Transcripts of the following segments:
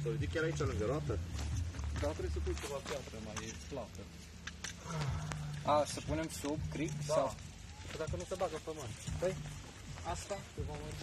Să o ridic chiar aici lângă roată? Dar trebuie să pui ceva piatră mai plată. A, să punem sub cric? Da. Sau... Că dacă nu se bagă pământ. Păi, asta te va mai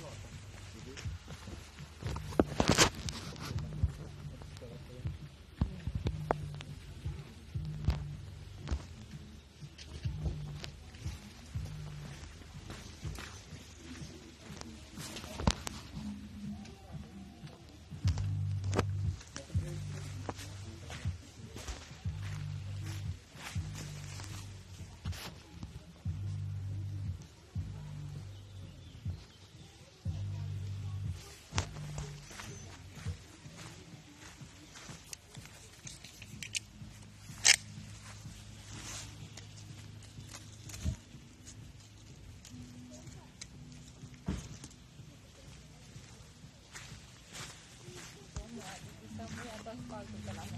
தான் பால் கொடுக்கலாம்